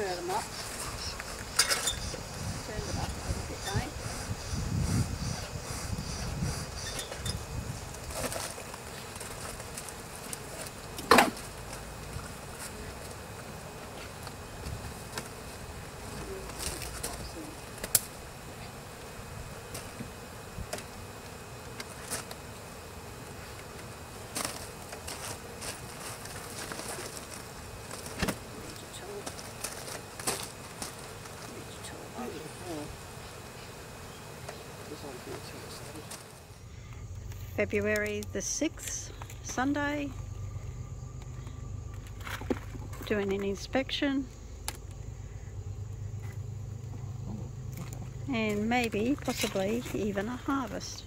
ferma February the 6th, Sunday. Doing an inspection. Oh, and maybe, possibly, even a harvest.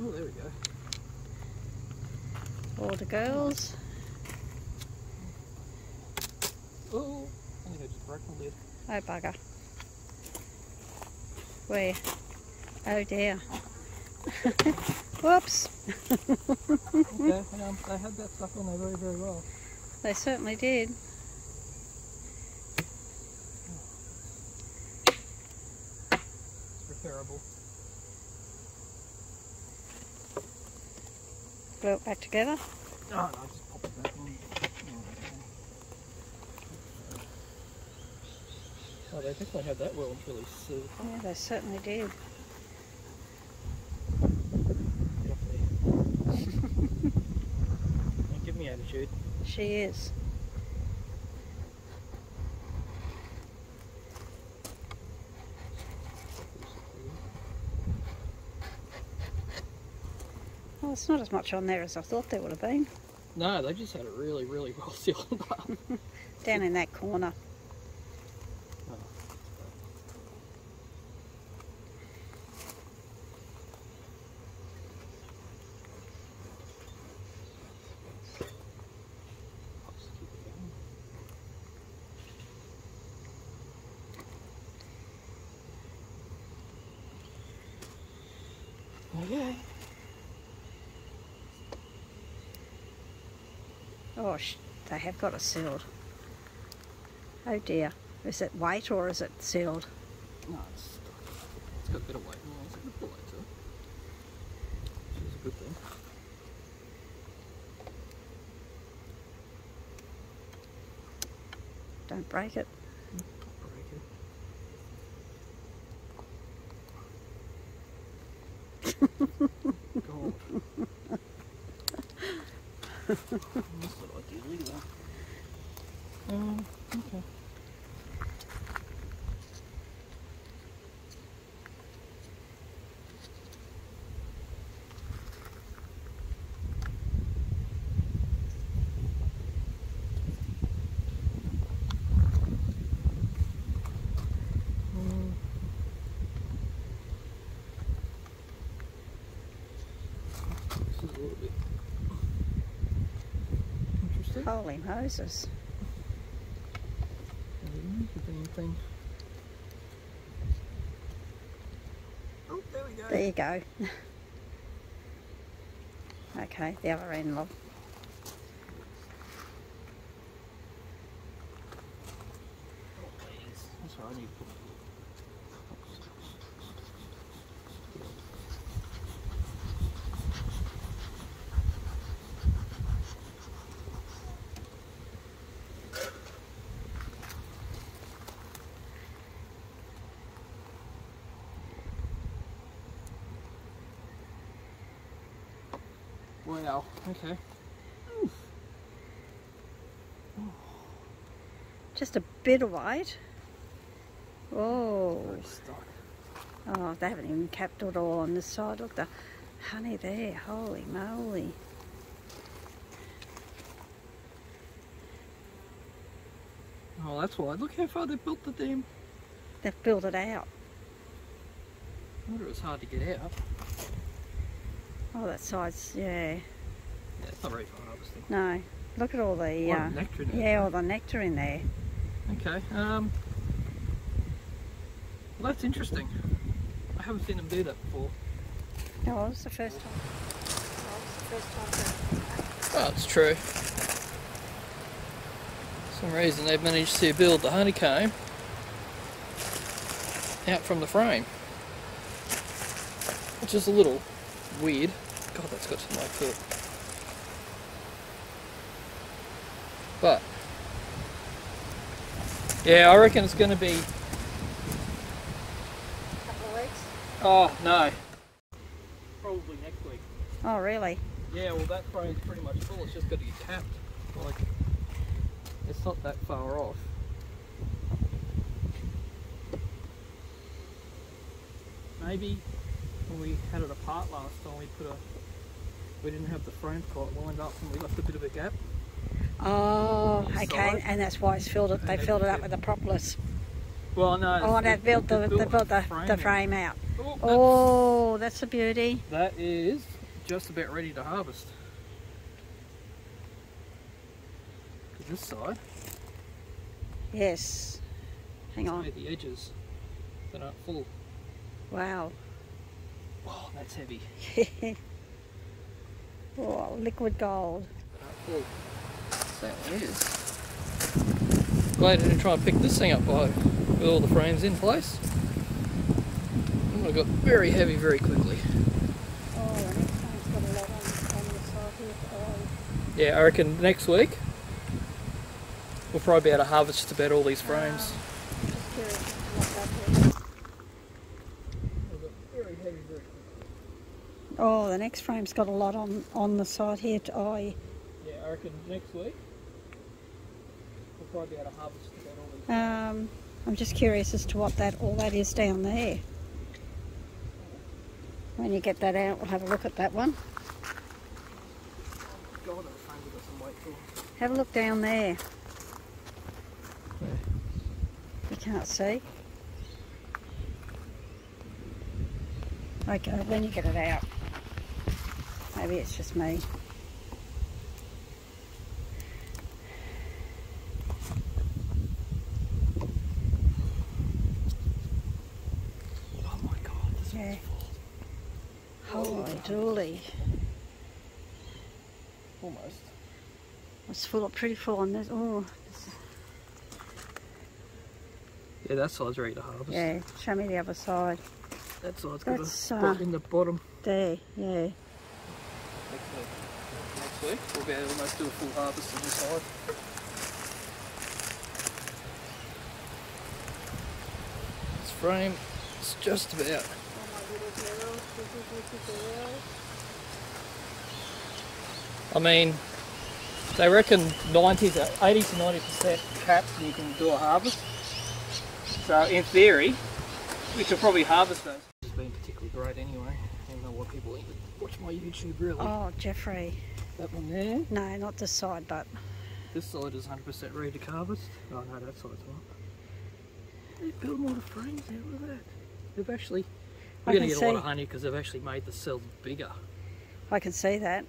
Oh, there we go. All the girls. Oh, I think I just broke my lid. Oh bugger. Where? Oh dear. Whoops. okay, um, they had that stuff on there very, very well. They certainly did. It's repairable. Glue it back together. Oh, no, just pop it back on. Oh, they definitely had that well and truly sealed. Yeah, they certainly did. Get up there. Don't give. She is. Well, it's not as much on there as I thought there would have been. No, they just had it really, really well sealed up. Down in that corner. Okay. Oh, sh- they have got it sealed. Oh dear. Is it weight or is it sealed? No, it's, it's got a bit of weight. Yeah, it's a good weight to it. Which is a good thing. Don't break it. Break it. God. That's not ideal either. Um, okay. Mm. This is a little bit interesting. Holy Moses. Could be anything. Oh, there we go. There you go. okay, the other end, love. Oh, please. That's all right, I need to put Wow, okay. Just a bit of weight. Oh, oh, they haven't even capped it all on this side. Look, the honey there. Holy moly. Oh, that's why. Look how far they've built the dam. They've built it out. I wonder it was hard to get out. Oh, that side's, yeah. Yeah, it's not very far, obviously. No, look at all the, uh, nectar in it. yeah, all the nectar in there. Okay. Um. Well, that's interesting. I haven't seen them do that before. No, it was the first time. It was the first time. Oh, it's true. For some reason they've managed to build the honeycomb out from the frame. Which is a little weird. God, that's got some to it. But, yeah, I reckon it's going to be. A Couple of weeks. Oh, no. Probably next week. Oh, really? Yeah, well that frame's pretty much full, it's just got to get capped. Like, it's not that far off. maybe when we had it apart last time, we put a we didn't have the frame quite lined up, and we left a bit of a gap. Oh, okay, side. and that's why it's filled it. They they filled it up with the propolis. Well, no. Oh, they- built the they built the frame the frame out. Oh, that's- Oh, that's a beauty. that is just about ready to harvest. This side, Yes. Hang on. the edges that aren't full. Wow. Wow, that's heavy. oh, liquid gold. That one is. Glad I didn't try and pick this thing up by with all the frames in place. It would have got very heavy very quickly. Oh, the next one's got a lot on, on the side here. Yeah, I reckon next week we'll probably be able to harvest about all these frames. I'm just curious as to what that is. Oh, the next frame's got a lot on on the side here. To, oh, yeah. I reckon next week we'll probably be able to harvest just about all these. Um, I'm just curious as to what that all that is down there. When you get that out, we'll have a look at that one. God, that frame we got some. Have a look down there. You can't see. Okay, when you get it out. Maybe it's just me. Oh my god, this Yeah. Holy dooly. Almost. It's full, pretty full on this. Oh, Yeah, that side's ready to harvest. yeah. Show me the other side. That side's got That's, a uh, spot in the bottom. There, yeah. Next week. Next week we'll be able to almost do a full harvest on this side. This frame is just about I mean, they reckon 90 to 80 to 90 percent caps and you can do a harvest. So in theory, we could probably harvest those. It's been particularly great anyway. I don't know what people even watch my YouTube really. Oh, Jeffrey. That one there. No, not this side, but This side is 100% ready to harvest. Oh no, that side's not. They're building all the frames out of that. They've actually. We're going to get a lot of honey because they've actually made the cells bigger. I can see that.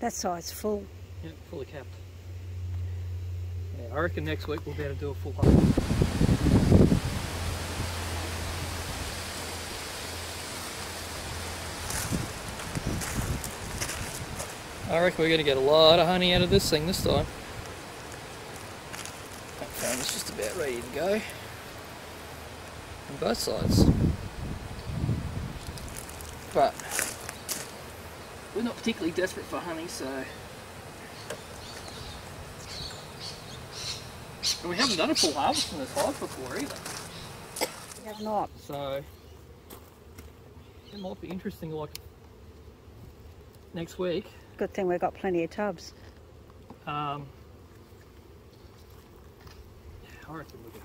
That side's full. Yeah, fully capped. Yeah, I reckon next week we'll be able to do a full harvest. I reckon we're going to get a lot of honey out of this thing this time. That frame is just about ready to go. On both sides. But we're not particularly desperate for honey, so And we haven't done a full harvest in this hive before either. We have not. So it might be interesting like next week. Good thing we've got plenty of tubs. Um, yeah, I reckon we're going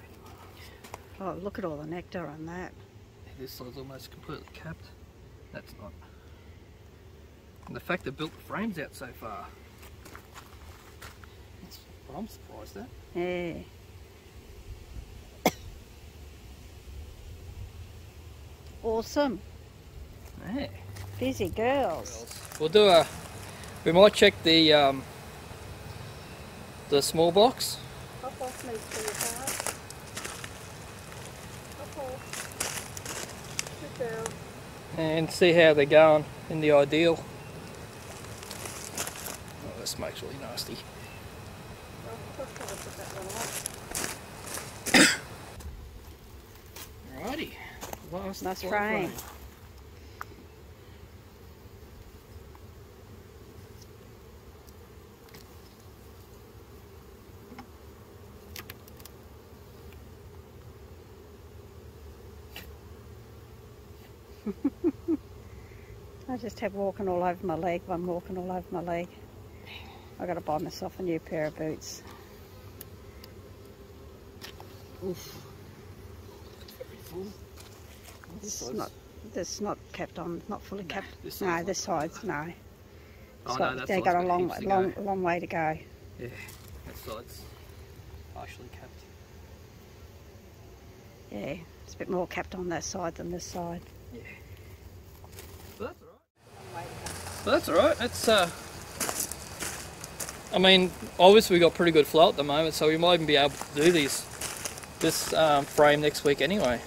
Oh, look at all the nectar on that. This side's almost completely capped. That's not. And the fact they built the frames out so far. That's what I'm surprised at. Yeah. Awesome. Yeah. Busy girls. We'll do a. We might check the um, the small box. Hop off me to your heart. Hop off. Good girl. and see how they're going in the ideal. Oh, this smoke's really nasty. Of course I'll put that one on. Alrighty, last Last white frame. I just have walking all over my leg, I'm walking all over my leg. I've got to buy myself a new pair of boots. Oof. Full. It's not. This not kept on. Not fully kept. this no, this side's no. Oh, It's no, they got a long, long, go. long way to go. Yeah, that side's partially capped. Yeah, it's a bit more kept on that side than this side. Yeah. But that's alright. But that's alright. it's uh. I mean, obviously we got pretty good flow at the moment, so we might even be able to do these this um, frame next week anyway.